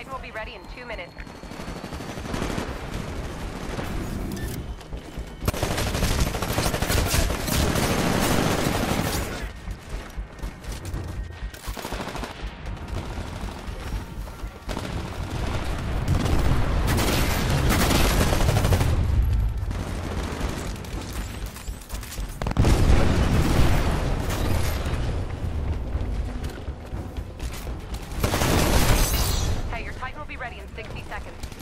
Titan will be ready in two minutes. seconds.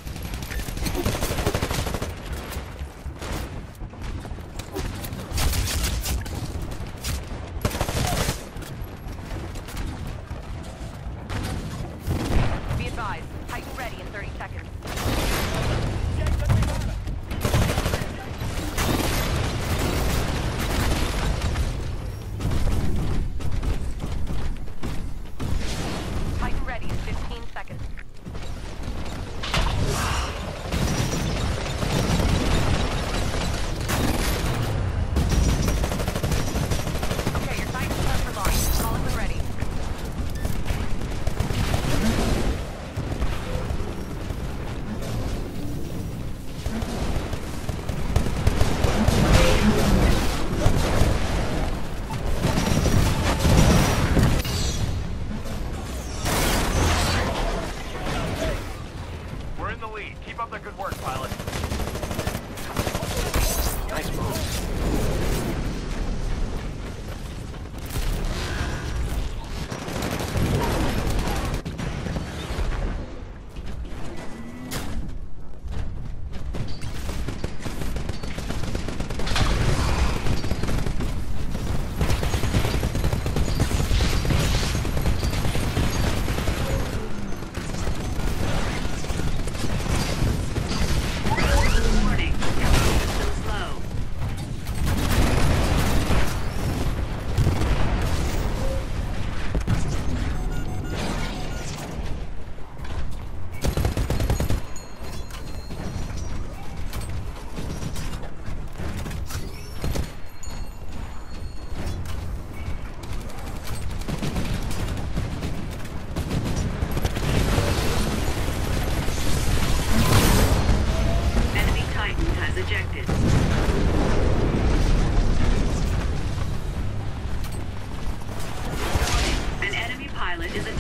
is it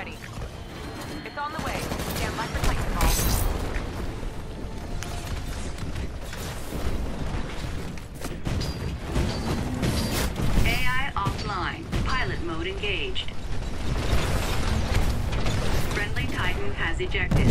ready. It's on the way. Stand by for Titanfall. AI offline. Pilot mode engaged. Friendly Titan has ejected.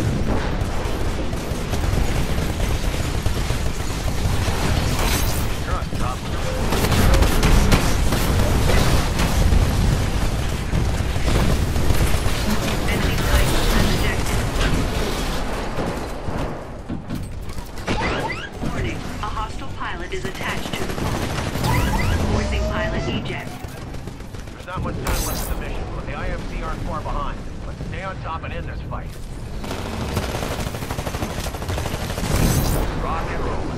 Pilot is attached to the hull. Forcing pilot eject. There's not much time left in the mission, but the IMC aren't far behind. Let's stay on top and end this fight. Rock and roll.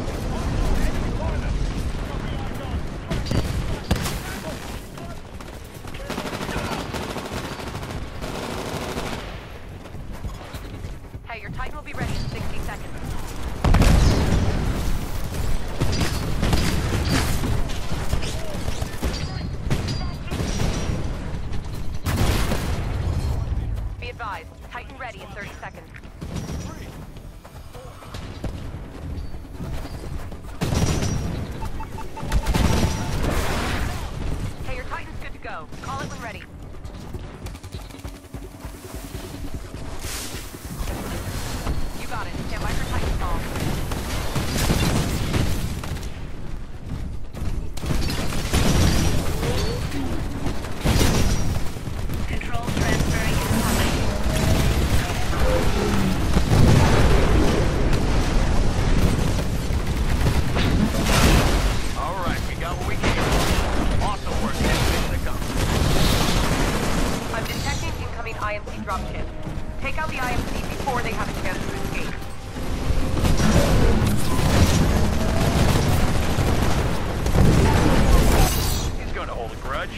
Advised, Titan ready in 30 seconds. Right, we got what we came for. Awesome work. Next to come. I'm detecting incoming IMC dropship. Take out the IMC before they have a chance to escape. He's going to hold a grudge.